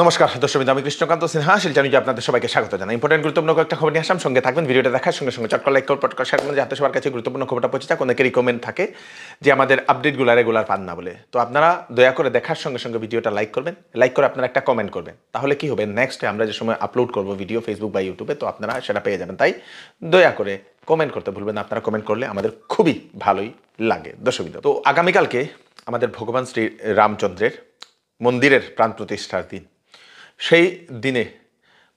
নমস্কার, দর্শক আমি কৃষ্ণকান্ত সিনহা শিলচানি আপনাদের সবাইকে স্বাগত জানাই। ইম্পর্টেন্ট গুরুত্বপূর্ণ কয়েকটা খবর নিয়ে আসলাম। সঙ্গে থাকবেন, ভিডিওটা দেখার সঙ্গে সঙ্গে চটকা লাইক করো পটকা শেয়ার করুন, যাতে সবার কাছে গুরুত্বপূর্ণ খবরটা পৌঁছে যাক। অনেকেরই কমেন্ট থাকে যে আমাদের আপডেটগুলো রেগুলার পান না বলে। তো আপনারা দয়া করে দেখার সঙ্গে সঙ্গে ভিডিওটা লাইক করবেন। লাইক করে আপনারা একটা কমেন্ট করবেন। তাহলে কি হবে? নেক্সট আমরা যে সময় আপলোড করব ভিডিও ফেসবুক বা ইউটিউবে তো আপনারা সেটা পেয়ে যাবেন। তাই দয়া করে কমেন্ট করতে ভুলবেন আপনারা কমেন্ট করলে আমাদের খুবই ভালোই লাগে, দর্শক তো আগামীকালকে আমাদের ভগবান শ্রী রামচন্দ্রের মন্দিরের প্রাণ প্রতিষ্ঠার দিন। সেই দিনে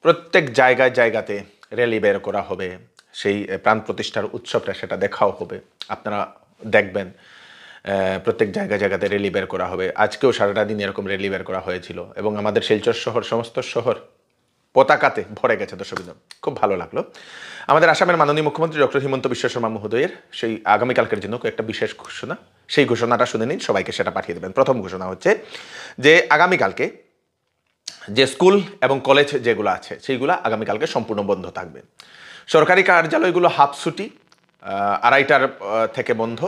প্রত্যেক জায়গায় জায়গাতে র্যালি বের করা হবে, সেই প্রাণ প্রতিষ্ঠার উৎসবটা সেটা দেখাও হবে। আপনারা দেখবেন প্রত্যেক জায়গায় জায়গাতে র্যালি বের করা হবে। আজকেও সারাটা দিন এরকম র্যালি বের করা হয়েছিল এবং আমাদের শিলচর শহর, সমস্ত শহর পতাকাতে ভরে গেছে দর্শকবৃন্দ। খুব ভালো লাগল। আমাদের আসামের মাননীয় মুখ্যমন্ত্রী ডক্টর হিমন্ত বিশ্ব শর্মা মহোদয়ের সেই আগামীকালকের জন্য একটা বিশেষ ঘোষণা। সেই ঘোষণাটা শুনে নিন, সবাইকে সেটা পাঠিয়ে দেবেন। প্রথম ঘোষণা হচ্ছে যে, আগামীকালকে যে স্কুল এবং কলেজ যেগুলো আছে, সেইগুলো আগামীকালকে সম্পূর্ণ বন্ধ থাকবে। সরকারি কার্যালয়গুলো হাফ ছুটি আড়াইটার থেকে বন্ধ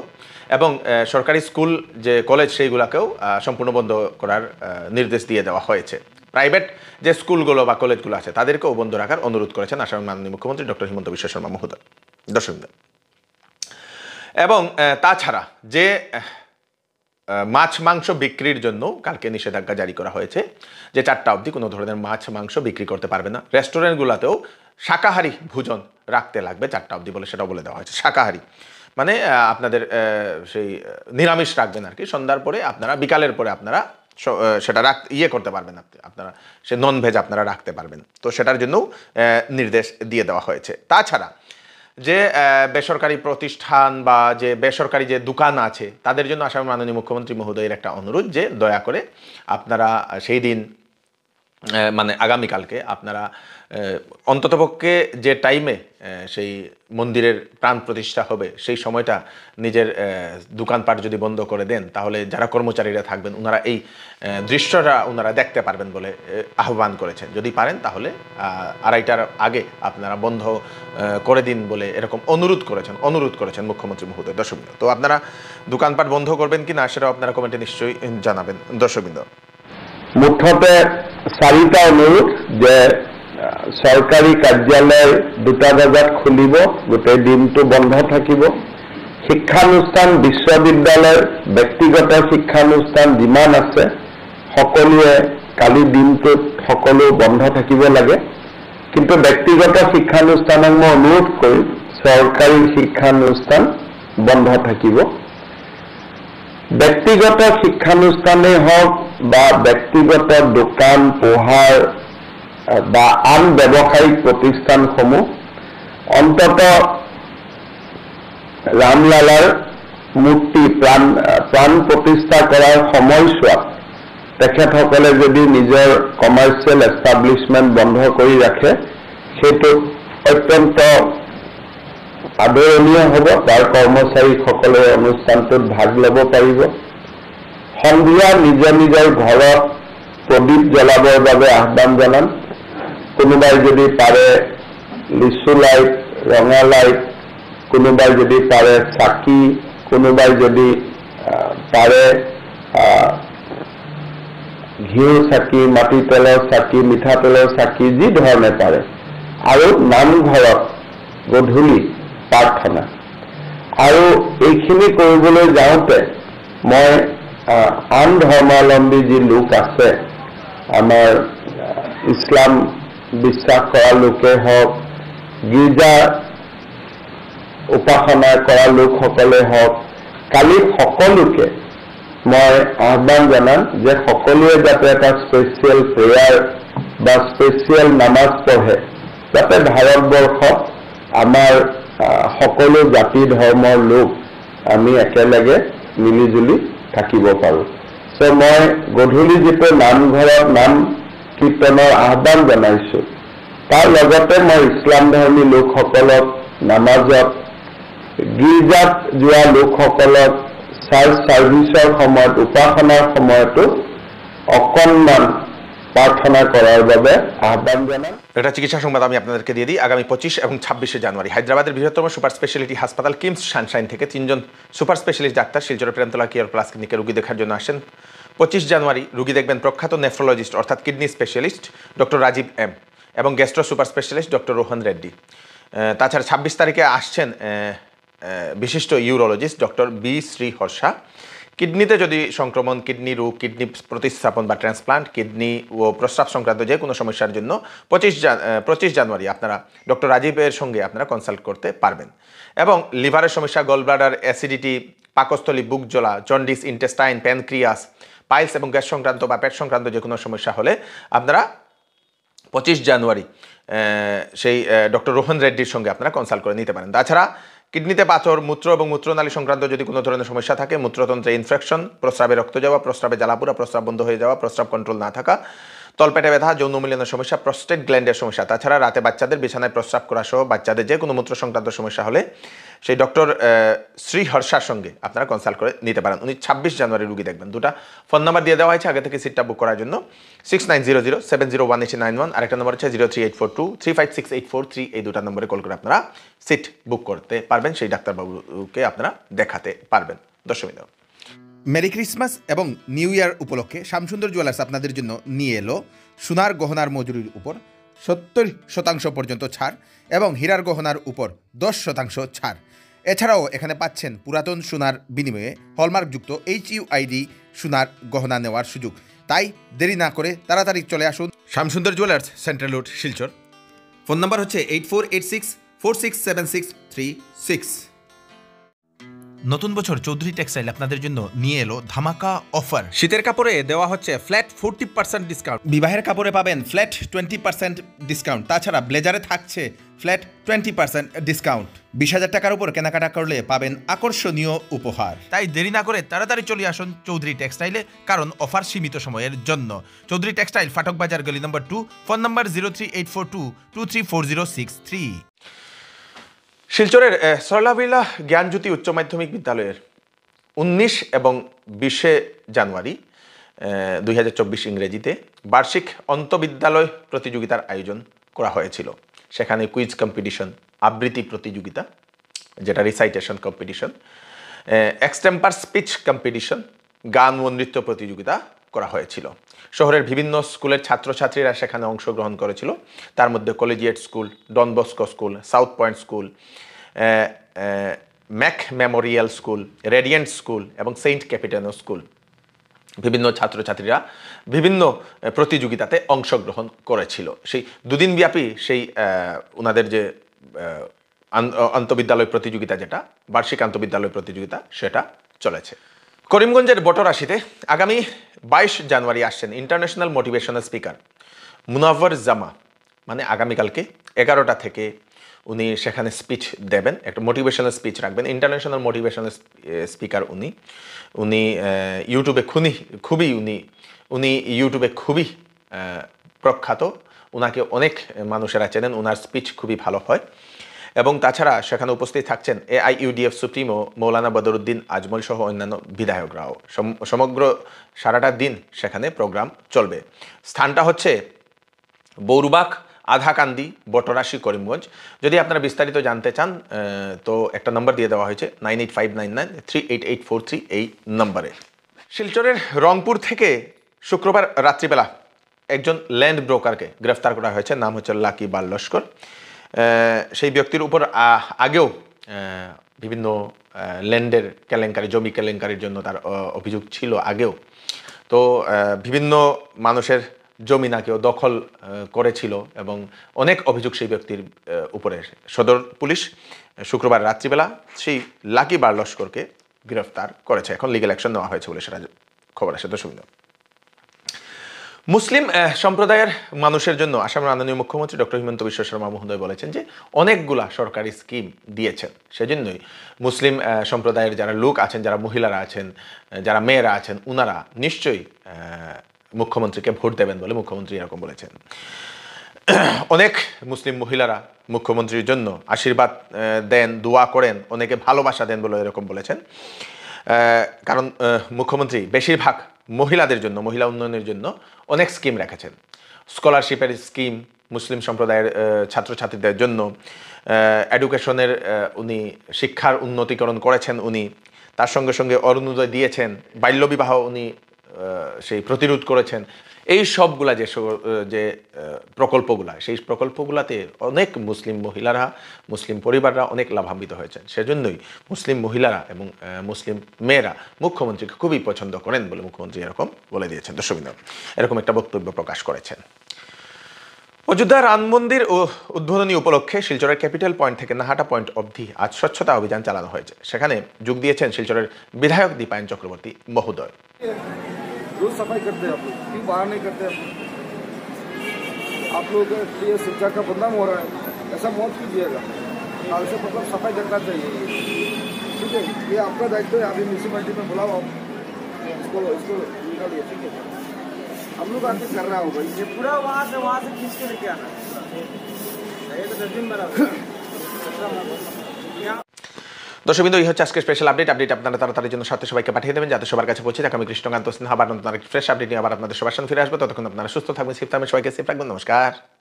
এবং সরকারি স্কুল যে কলেজ, সেইগুলোকেও সম্পূর্ণ বন্ধ করার নির্দেশ দিয়ে দেওয়া হয়েছে। প্রাইভেট যে স্কুলগুলো বা কলেজগুলো আছে, তাদেরকেও বন্ধ রাখার অনুরোধ করেছেন আসামের মাননীয় মুখ্যমন্ত্রী ডক্টর হিমন্ত বিশ্ব শর্মা মহোদয় দর্শক এবং তাছাড়া যে মাছ মাংস বিক্রির জন্য কালকে নিষেধাজ্ঞা জারি করা হয়েছে যে চারটা অবধি কোনো ধরনের মাছ, মাংস বিক্রি করতে পারবে না। রেস্টুরেন্টগুলোতেও শাকাহারি ভোজন রাখতে লাগবে চারটা অবধি বলে সেটাও বলে দেওয়া হয়েছে। শাকাহারি। মানে আপনাদের সেই নিরামিষ রাখবেন আর কি। সন্ধ্যার পরে আপনারা, বিকালের পরে আপনারা সেটা রাখ ইয়ে করতে পারবেন আপনি। আপনারা, সে নন ভেজ আপনারা রাখতে পারবেন। তো সেটার জন্যও নির্দেশ দিয়ে দেওয়া হয়েছে। তাছাড়া যে বেসরকারি প্রতিষ্ঠান বা যে, বেসরকারি যে দোকান আছে, তাদের জন্য আসামের মাননীয় মুখ্যমন্ত্রী মহোদয়ের একটা অনুরোধ যে, দয়া করে আপনারা সেই দিন মানে আগামীকালকে আপনারা অন্ততপক্ষে যে টাইমে সেই মন্দিরের প্রাণ প্রতিষ্ঠা হবে, সেই সময়টা নিজের দোকানপাট যদি বন্ধ করে দেন, তাহলে যারা কর্মচারীরা থাকবেন ওনারা এই দৃশ্যটা ওনারা দেখতে পারবেন বলে আহ্বান করেছেন। যদি পারেন, তাহলে আড়াইটার আগে আপনারা বন্ধ করে দিন বলে এরকম অনুরোধ করেছেন অনুরোধ করেছেন মুখ্যমন্ত্রী মহোদয়। দর্শকবৃন্দ, তো আপনারা দোকানপাট বন্ধ করবেন কি না সেটাও আপনারা কমেন্টে নিশ্চয়ই জানাবেন। দর্শকবৃন্দ। মুঠতে চাৰিটা অনুৰোধ যে চৰকাৰী কাৰ্যালয় দুটা বজাত খুলিব গোটেই দিনটো বন্ধ থাকিব। শিক্ষানুষ্ঠান বিশ্ববিদ্যালয় ব্যক্তিগত শিক্ষানুষ্ঠান যিমান আছে সকলোৱে কালি দিনটোত সকলো বন্ধ থাকিব লাগে। কিন্তু ব্যক্তিগত শিক্ষানুষ্ঠানক মই অনুৰোধ কৰিম চৰকাৰী শিক্ষানুষ্ঠান বন্ধ থাকিব। ব্যক্তিগত শিক্ষানুষ্ঠানেই হওক বা ব্যক্তিগত দোকান পোহাৰ বা আন ব্যৱসায়িক প্ৰতিষ্ঠানসমূহ অন্তত ৰামলালাৰ মূৰ্তি প্ৰাণ প্ৰাণ প্ৰতিষ্ঠা কৰাৰ সময়ছোৱাত তেখেতসকলে যদি নিজৰ কমাৰ্চিয়েল এষ্টাব্লিছমেণ্ট বন্ধ কৰি ৰাখে সেইটো অত্যন্ত আদৰণীয় হ'ব। তাৰ কৰ্মচাৰীসকলে অনুষ্ঠানটোত ভাগ ল'ব পাৰিব। সন্ধিয়া নিজৰ নিজৰ ঘৰত প্ৰদীপ জ্বলাবৰ বাবে আহ্বান জনাম। কোনোবাই যদি পাৰে লিচু লাইট ৰঙা লাইট কোনোবাই যদি পাৰে চাকি কোনোবাই যদি পাৰে ঘিউ চাকি মাটি তেলৰ চাকি মিঠাতেলৰ চাকি যি ধৰণে পাৰে। আৰু নামঘৰত গধূলি প্ৰাৰ্থনা। আৰু এইখিনি কৰিবলৈ যাওঁতে মই আন ধৰ্মাৱলম্বী যি লোক আছে আমাৰ ইছলাম বিশ্বাস কৰা লোকে হওক গীৰ্জা উপাসনা কৰা লোকসকলে হওক কালি সকলোকে মই আহ্বান জনাম যে সকলোৱে যাতে এটা স্পেচিয়েল প্ৰেয়াৰ বা স্পেচিয়েল নামাজ পঢ়ে যাতে ভাৰতবৰ্ষত আমাৰ সকলো জাতি ধৰ্মৰ লোক আমি একেলগে মিলিজুলি থাকিব পাৰোঁ। চ' মই গধূলি যিটো নামঘৰত নাম কীৰ্তনৰ আহ্বান জনাইছোঁ তাৰ লগতে মই ইছলাম ধৰ্মী লোকসকলক নামাজত গীৰ্জাত যোৱা লোকসকলক চাৰ্চ ছাৰ্ভিচৰ সময়ত উপাসনাৰ সময়তো অকণমান প্ৰাৰ্থনা কৰাৰ বাবে আহ্বান জনাম। এটা চিকিৎসা সংবাদ আমি আপনাদেরকে দিয়ে দিই আগামী পঁচিশ এবং ছাব্বিশে জানুয়ারি। হায়দ্রাবাদের বৃহত্তম সুপার স্পেশালিটি হাসপাতাল কিমস সানশাইন থেকে তিনজন সুপার স্পেশালিস্ট ডাক্তার শিলচর প্রেমতলা কেয়ার প্লাস ক্লিনিকে রোগী দেখার জন্য আসেন। পঁচিশ জানুয়ারি রুগী দেখবেন প্রখ্যাত নেফ্রোলজিস্ট, অর্থাৎ kidney specialist, doctor Rajeev M এবং gastro super specialist doctor Rohan Reddy. তাছাড়া ছাব্বিশ তারিখে আসছেন বিশিষ্ট urologist doctor B Sri Harsha কিডনিতে যদি সংক্রমণ, কিডনি রোগ, কিডনি প্রতিস্থাপন বা ট্রান্সপ্লান্ট, কিডনি ও প্রস্রাব সংক্রান্ত যে কোনো সমস্যার জন্য পঁচিশ পঁচিশ জানুয়ারি আপনারা ডক্টর রাজীবের সঙ্গে আপনারা কনসাল্ট করতে পারবেন। এবং লিভারের সমস্যা গলব্লাডার অ্যাসিডিটি পাকস্থলী, বুক জ্বলা জন্ডিস ইন্টেস্টাইন প্যানক্রিয়াস পাইলস এবং গ্যাস সংক্রান্ত বা পেট সংক্রান্ত যে কোনো সমস্যা হলে আপনারা পঁচিশ জানুয়ারি সেই ডক্টর রোহন রেড্ডির সঙ্গে আপনারা কনসাল্ট করে নিতে পারেন। তাছাড়া কিডনিতে পাথর, মূত্র এবং মূত্রনালী সংক্রান্ত যদি কোনো ধরনের সমস্যা থাকে, মূত্রতন্ত্রে ইনফেকশন প্রস্রাবে রক্ত যাওয়া, প্রস্রাবে জ্বালাপুরা প্রস্রাব বন্ধ হয়ে যাওয়া, প্রস্রাব কন্ট্রোল না থাকা, তলপেটে ব্যথা, যৌন মিলনের সমস্যা প্রস্টেট গ্ল্যান্ডের সমস্যা। তাছাড়া রাতে বাচ্চাদের বিছানায় প্রস্রাব করা সহ বাচ্চাদের যে কোনো মূত্র সংক্রান্ত সমস্যা হলে সেই ডক্টর শ্রী হর্ষার সঙ্গে আপনারা কনসাল্ট করে নিতে পারেন। উনি ছাব্বিশ জানুয়ারি রুগী দেখবেন। দুটা ফোন নাম্বার দিয়ে দেওয়া হয়েছে, আগে থেকে সিটটা বুক করার জন্য। Six nine zero zero seven zero one eight nine one আরেকটা নম্বর হচ্ছে zero three eight four two three five six eight four three এই দুটা নম্বরে কল করে আপনারা সিট বুক করতে পারবেন। সেই ডাক্তারবাবুকে আপনারা দেখাতে পারবেন। দশমী মেরি ক্রিসমাস এবং নিউ ইয়ার উপলক্ষে শ্যামসুন্দর জুয়েলার্স আপনাদের জন্য নিয়ে এলো সোনার গহনার মজুরির উপর। সত্তর শতাংশ পর্যন্ত ছাড় এবং হীরার গহনার উপর দশ শতাংশ ছাড়। এছাড়াও এখানে পাচ্ছেন পুরাতন সোনার বিনিময়ে হলমার্কযুক্ত এইচ ইউআইডি সোনার গহনা নেওয়ার সুযোগ। তাই দেরি না করে তাড়াতাড়ি চলে আসুন Shyamsundar jewellers, central road, Silchar. Phone number হচ্ছে eight four eight six four six seven six three six. নতুন বছর চৌধুরী টেক্সটাইল আপনাদের জন্য নিয়ে এলো ধামাকা অফার। শীতের কাপড়ে দেওয়া হচ্ছে ফ্ল্যাট ফোরটি পার্সেন্ট ডিসকাউন্ট বিবাহের কাপড়ে পাবেন ফ্ল্যাট টোয়েন্টি পার্সেন্ট ডিসকাউন্ট তাছাড়া ব্লেজারে থাকছে ফ্ল্যাট টোয়েন্টি পার্সেন্ট ডিসকাউন্ট বিশ হাজার টাকার উপর কেনাকাটা করলে পাবেন আকর্ষণীয় উপহার। তাই দেরি না করে তাড়াতাড়ি চলে আসুন চৌধুরী টেক্সটাইলে কারণ অফার সীমিত সময়ের জন্য। চৌধুরী টেক্সটাইল ফাটক বাজার গলি number two phone number zero three eight four two two three four zero six three শিলচরের সরলাবিলা জ্ঞানজ্যোতি উচ্চ মাধ্যমিক বিদ্যালয়ের উনিশ এবং বিশে জানুয়ারি দুই হাজার চব্বিশ ইংরেজিতে বার্ষিক অন্তবিদ্যালয় প্রতিযোগিতার আয়োজন করা হয়েছিল। সেখানে কুইজ কম্পিটিশন, আবৃত্তি প্রতিযোগিতা, যেটা recitation competition extempore speech competition, গান ও নৃত্য প্রতিযোগিতা করা হয়েছিল। শহরের বিভিন্ন স্কুলের ছাত্রছাত্রীরা সেখানে অংশগ্রহণ করেছিল। তার মধ্যে collegiate school Don Bosco school South Point school Mac memorial school radiant school এবং সেন্ট ক্যাপিটানো স্কুল। বিভিন্ন ছাত্রছাত্রীরা বিভিন্ন প্রতিযোগিতাতে অংশগ্রহণ করেছিল। সেই দুদিন ব্যাপী সেই ওনাদের যে আহ, আন- প্রতিযোগিতা যেটা বার্ষিক আন্তঃবিদ্যালয় প্রতিযোগিতা সেটা চলেছে। করিমগঞ্জের বটরাশিতে আগামী বাইশ জানুয়ারি আসছেন ইন্টারন্যাশনাল মোটিভেশনাল স্পিকার মুনাফর জামা। মানে আগামীকালকে এগারোটা থেকে উনি সেখানে স্পিচ দেবেন, একটা মোটিভেশনাল স্পিচ রাখবেন। ইন্টারন্যাশনাল মোটিভেশনাল স্পিকার উনি। উনি ইউটিউবে খুনি, খুবই উনি উনি ইউটিউবে খুবই প্রখ্যাত। ওনাকে অনেক মানুষেরা চেনেন ওনার স্পিচ খুবই ভালো হয়। এবং তাছাড়া সেখানে উপস্থিত থাকছেন এআইইউডিএফ সুপ্রিমো মৌলানা বদরুদ্দিন আজমল সহ অন্যান্য বিধায়করাও। সম- সমগ্র সারাটা দিন সেখানে প্রোগ্রাম চলবে। স্থানটা হচ্ছে বৌরুবাগ, আধাকান্দি, বটরাশি, করিমগঞ্জ। যদি আপনারা বিস্তারিত জানতে চান তো একটা নম্বর দিয়ে দেওয়া হয়েছে, nine eight five nine nine three eight eight four three এই নম্বরে। শিলচরের রংপুর থেকে শুক্রবার রাত্রিবেলা একজন ল্যান্ড ব্রোকারকে গ্রেফতার করা হয়েছে, নাম হচ্ছে লাকি বাল লস্কর সেই ব্যক্তির উপর আগেও বিভিন্ন ল্যান্ডের কেলেঙ্কারি, জমি কেলেঙ্কারির জন্য তার অভিযোগ ছিল আগেও। তো বিভিন্ন মানুষের জমি নাকেও দখল করেছিল এবং অনেক অভিযোগ সেই ব্যক্তির উপরে সদর পুলিশ শুক্রবার রাত্রিবেলা সেই লাকি বার লস্করকে গ্রেফতার করেছে। এখন লিগেল অ্যাকশন নেওয়া হয়েছে বলে সেটা খবর আসে। দর্শক মুসলিম সম্প্রদায়ের মানুষের জন্য আসামের মাননীয় মুখ্যমন্ত্রী ডক্টর হিমন্ত বিশ্ব শর্মা মহোদয় বলেছেন যে অনেকগুলা সরকারি স্কিম দিয়েছেন। সেজন্যই মুসলিম সম্প্রদায়ের যারা লোক আছেন, যারা মহিলারা আছেন যারা মেয়েরা আছেন, উনারা নিশ্চয়ই মুখ্যমন্ত্রীকে ভোট দেবেন বলে মুখ্যমন্ত্রী এরকম বলেছেন। অনেক মুসলিম মহিলারা মুখ্যমন্ত্রীর জন্য আশীর্বাদ দেন, দোয়া করেন, অনেকে ভালোবাসা দেন বলে এরকম বলেছেন। কারণ মুখ্যমন্ত্রী বেশিরভাগ মহিলাদের জন্য, মহিলা উন্নয়নের জন্য অনেক স্কিম রেখেছেন। স্কলারশিপের স্কিম মুসলিম সম্প্রদায়ের ছাত্রছাত্রীদের জন্য এডুকেশনের উনি শিক্ষার উন্নতিকরণ করেছেন উনি। তার সঙ্গে সঙ্গে অরুণোদয় দিয়েছেন। বাল্যবিবাহ উনি সেই প্রতিরোধ করেছেন। এই সবগুলা যে যে প্রকল্পগুলা, সেই প্রকল্পগুলাতে অনেক মুসলিম মহিলারা, মুসলিম পরিবাররা অনেক লাভান্বিত হয়েছেন। সেজন্যই মুসলিম মহিলারা এবং মুসলিম মেয়েরা মুখ্যমন্ত্রীকে খুবই পছন্দ করেন বলে মুখ্যমন্ত্রী এরকম বলে দিয়েছেন। দর্শকবৃন্দ, এরকম একটা বক্তব্য প্রকাশ করেছেন। অযোধ্যা রাম মন্দির ও উদ্বোধনী উপলক্ষে শিলচরের ক্যাপিটাল পয়েন্ট থেকে নাহাটা পয়েন্ট অবধি আজ স্বচ্ছতা অভিযান চালানো হয়েছে। সেখানে যোগ দিয়েছেন শিলচরের বিধায়ক দীপায়ন চক্রবর্তী মহোদয়। रोज सफ़ाई करते हैं आप लोग क्यों बाहर नहीं करते आप लोग। आप लोग लिए शिक्षा का बदनाम हो रहा है ऐसा मौत कीजिएगा कल से मतलब सफ़ाई करना चाहिए। ठीक है ये आपका दायित्व है अभी म्यूनसिपैलिटी में बुलाओ आप। इसको इसको निकालिए ठीक है। हम लोग आके कर रहा होगा ये पूरा वहाँ से वहाँ से खींच के लेके आना ये तो डस्टबिन बना দর্শকবিন্দু, এই হচ্ছে আজকে স্পেশাল আপডেট আপডেট আপনারা তাড়াতাড়ি জন্য সাথে সবাইকে পাঠিয়ে দেবেন, যাতে সবার কাছে পৌঁছে থাকে আমি কৃষ্ণকান্ত সিনহা নতুন ফ্রেশ আপডেট নিয়ে আবার আপনাদের সবার সঙ্গে ফিরে আসব। ততক্ষণ আপনারা সুস্থ থাকবেন সেফ থাকবেন, সবাইকে সেফ রাখবেন। নমস্কার।